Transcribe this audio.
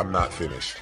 I'm not finished.